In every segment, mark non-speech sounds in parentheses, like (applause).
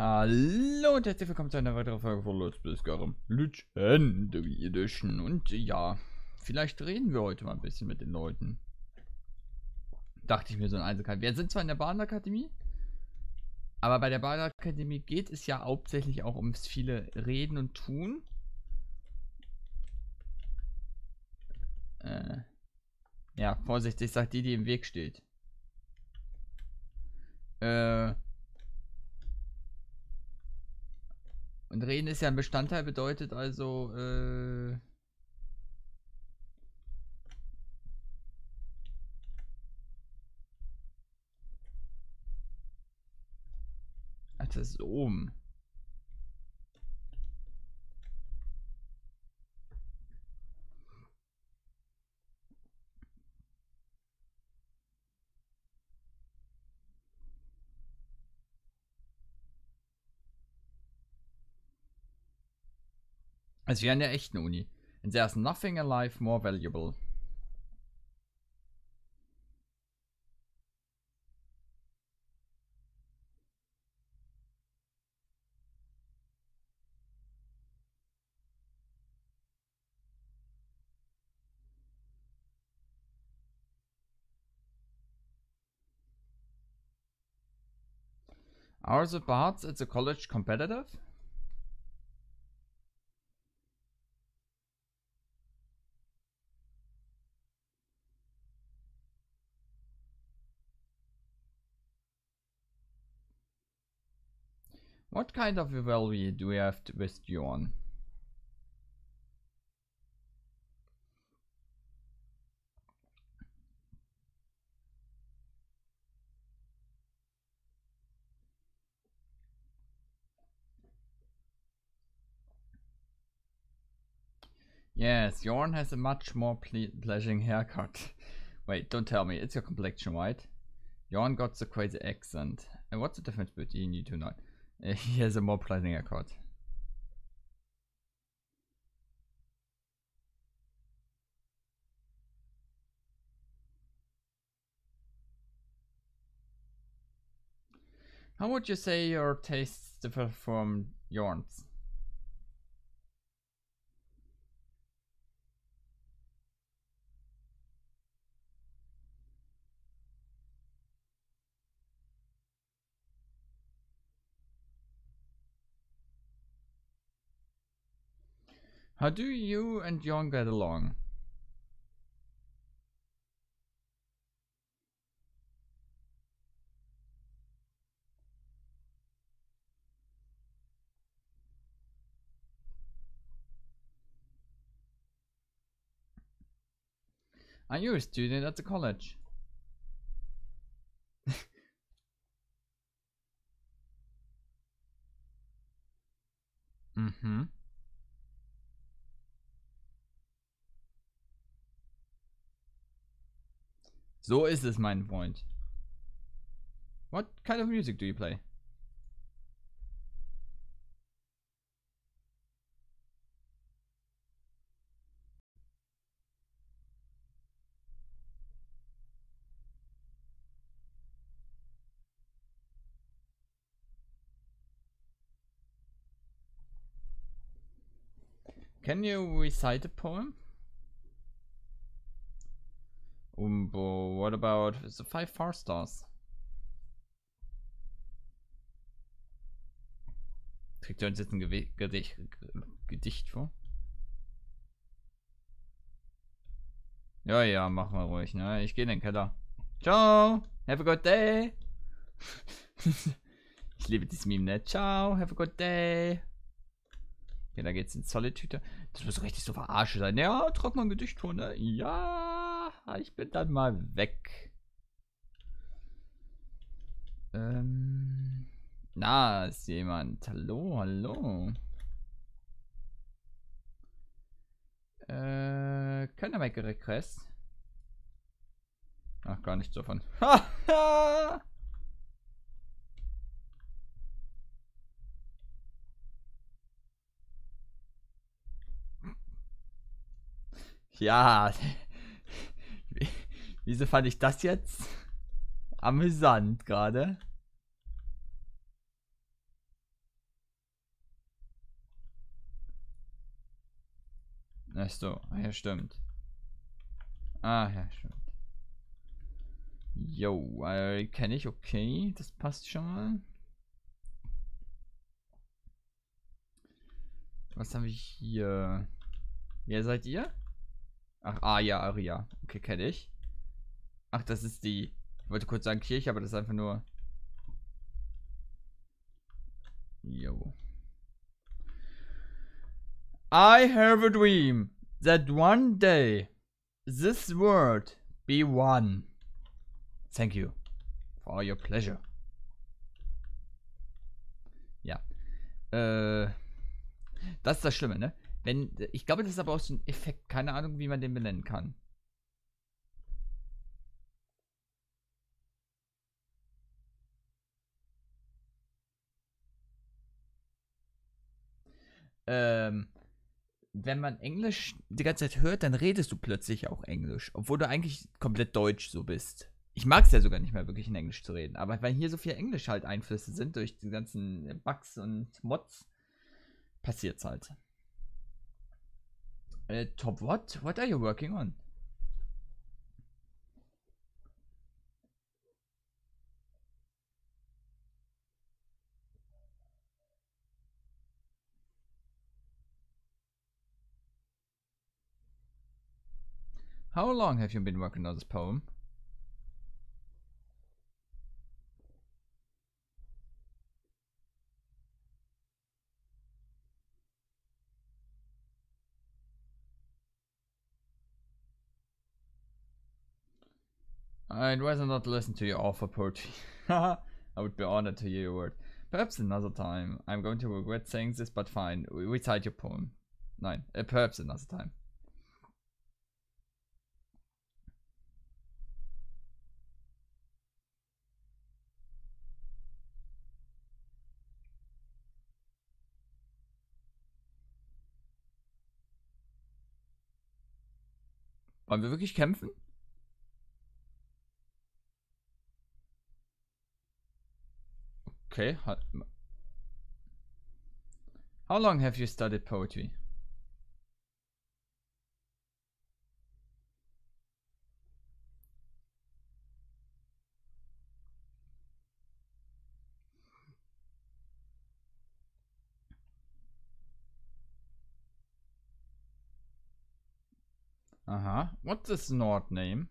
Hallo und herzlich willkommen zu einer weiteren Folge von Let's Play Skyrim Legendary Edition. Und ja, vielleicht reden wir heute mal ein bisschen mit den Leuten. Dachte ich mir so ein Einzelkeit. Wir sind zwar in der Bahnakademie, aber bei der Bahnakademie geht es ja hauptsächlich auch ums viele Reden und Tun. Äh, ja, vorsichtig, sagt die, die im Weg steht. Äh, Und reden ist ja ein Bestandteil, bedeutet also, äh. Ach, das. Also wie an der echten Uni. And there's nothing alive more valuable. Are the bards at the college competitive? What kind of rivalry do we have to, with Jorn? Yes, Jorn has a much more ple pleasing haircut. (laughs) Wait, don't tell me, it's your complexion, right? Jorn got the crazy accent. And what's the difference between you two now? (laughs) He has a more pleasing haircut. How would you say your tastes differ from Jorn's? How do you and Jorn get along? Are you a student at the college? (laughs) mm-hmm. So ist es, mein Freund. What kind of music do you play? Can you recite a poem? Umbo, what about the five far stars? Kriegt ihr uns jetzt ein Gewe Gedicht, Gedicht vor? Ja, ja, machen wir ruhig, ne? Ich gehe in den Keller. Ciao, have a good day. (laughs) ich liebe dieses Meme, ne? Ciao, have a good day. Okay, da geht's in Solitude. Das muss richtig so verarsche sein. Ja, trag mal ein Gedicht vor, ne? Ja. Ah, ich bin dann mal weg. Ähm, na, ist jemand. Hallo, hallo. Äh, keine make request? Ach, gar nichts davon. (laughs) ja. Wieso fand ich das jetzt amüsant gerade? Ach so, ja stimmt. Ah, ja, stimmt. Yo, äh, kenne ich, okay, das passt schon mal. Was habe ich hier? Wer seid ihr? Ach, ah ja, Aria. Okay, kenne ich. Ach, das ist die. Ich wollte kurz sagen Kirche, aber das ist einfach nur. Jo. I have a dream that one day this world be one. Thank you for your pleasure. Ja. Äh. Das ist das Schlimme, ne? Wenn, ich glaube, das ist aber auch so ein Effekt. Keine Ahnung, wie man den benennen kann. Ähm, wenn man Englisch die ganze Zeit hört, dann redest du plötzlich auch Englisch, obwohl du eigentlich komplett deutsch so bist. Ich mag es ja sogar nicht mehr wirklich in Englisch zu reden, aber weil hier so viel Englisch halt Einflüsse sind durch die ganzen Bugs und Mods, passiert's halt. Äh, top what? What are you working on? How long have you been working on this poem? I'd rather not listen to your awful poetry. (laughs) I would be honored to hear your word. Perhaps another time. I'm going to regret saying this, but fine. We recite your poem. Nein, uh, perhaps another time. Wollen wir wirklich kämpfen? Okay. How long have you studied poetry? Uh-huh. What's this Nord name?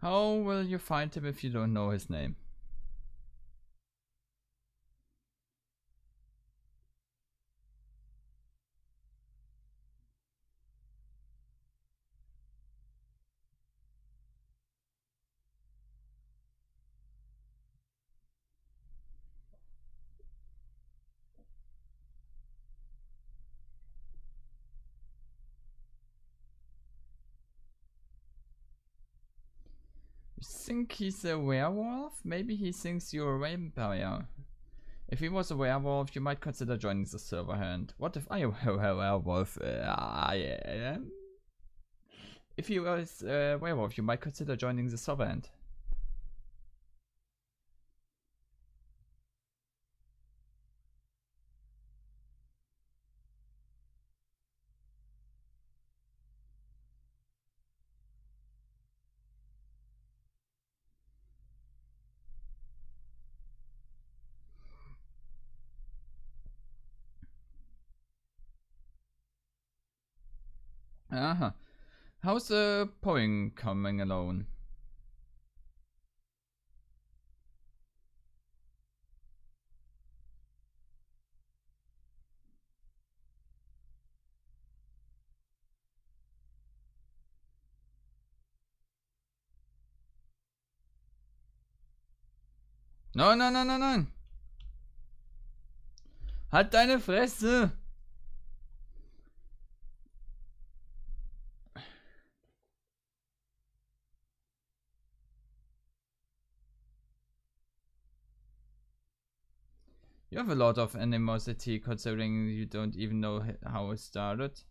How will you find him if you don't know his name? Think he's a werewolf? Maybe he thinks you're a vampire. If he was a werewolf, you might consider joining the Silver Hand. What if I am a werewolf? Uh, I am. If he was a werewolf, you might consider joining the Silver Hand. Aha. How's the poem coming along? Nein, nein, nein, nein, nein. Halt deine Fresse. You have a lot of animosity considering you don't even know how it started.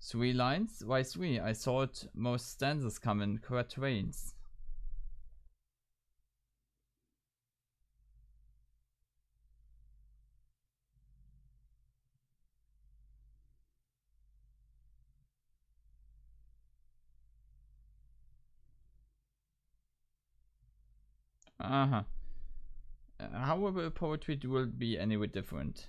Three lines? Why three? I thought most stanzas come in quatrains. Uh-huh. Uh, how will a poetry duel be any bit different?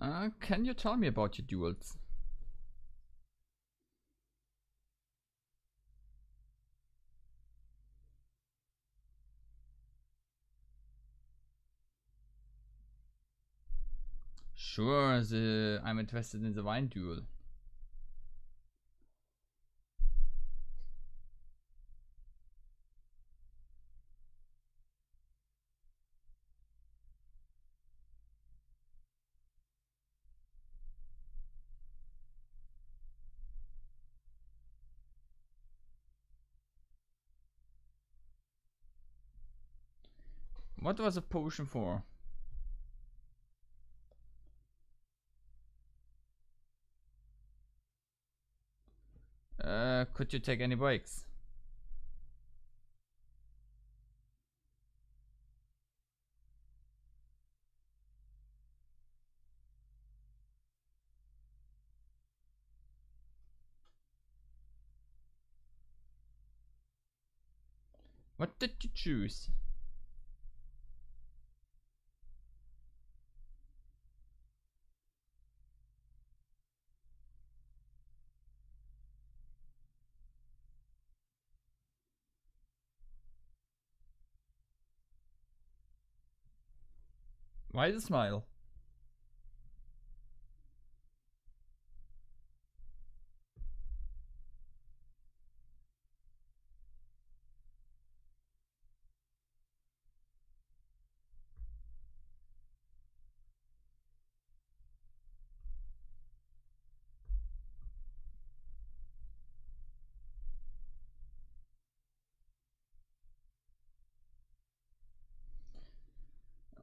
Uh, can you tell me about your duels? Sure, the, I'm interested in the wine duel. What was a potion for? Uh, could you take any breaks? What did you choose? Why the smile?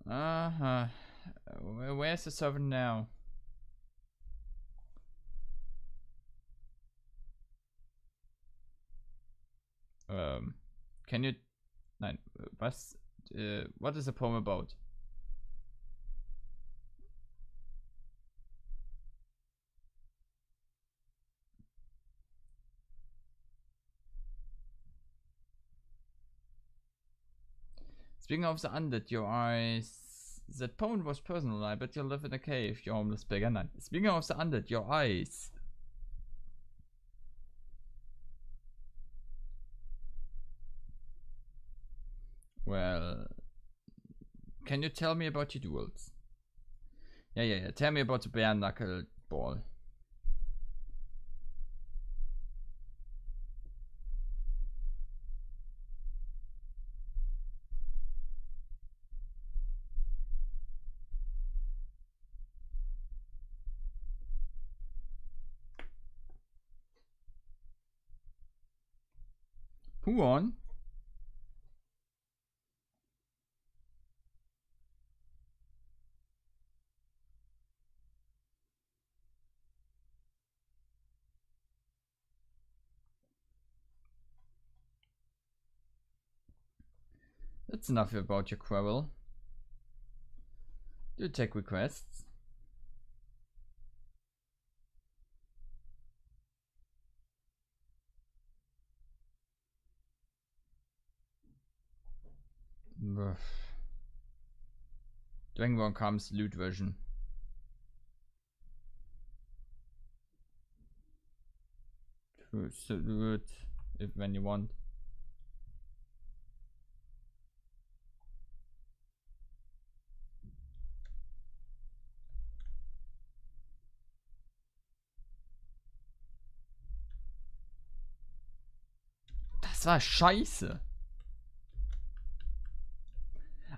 Uh huh. Where's the servant now? Um, can you? Nein, was? Uh, what is the poem about? Speaking of the undead, your eyes. That poem was personal. I bet you live in a cave, you homeless beggar. Nein. Speaking of the undead, your eyes. Well, can you tell me about your duels? Yeah, yeah, yeah. Tell me about the bare knuckle ball. Who won? That's enough about your quarrel. Do take requests? Dragon comes loot version. So do it if when you want. Das war scheiße.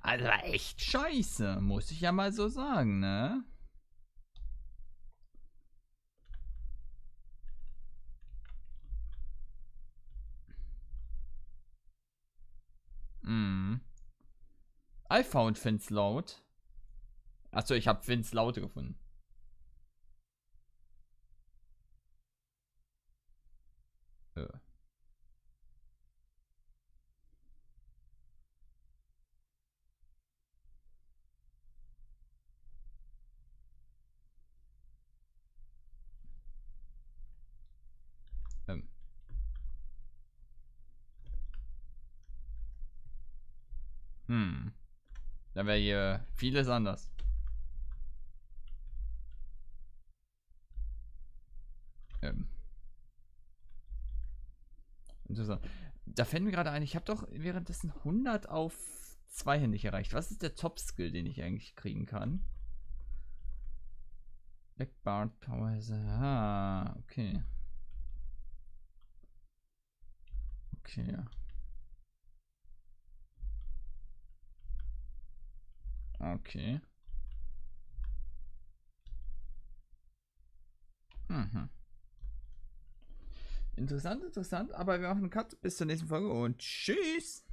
Also echt scheiße, muss ich ja mal so sagen, ne? Mm. I found Vince Laut. Achso, ich habe Vince Laute gefunden. Äh. Ähm. Hm. Dann wäre hier vieles anders. Ähm. Interessant. Da fällt mir gerade ein, ich habe doch währenddessen 100 auf zweihändig erreicht. Was ist der Top-Skill, den ich eigentlich kriegen kann? Backbar Power. Ah, okay. Okay. Okay. Mhm. Interessant, interessant, aber wir machen einen Cut. Bis zur nächsten Folge und tschüss.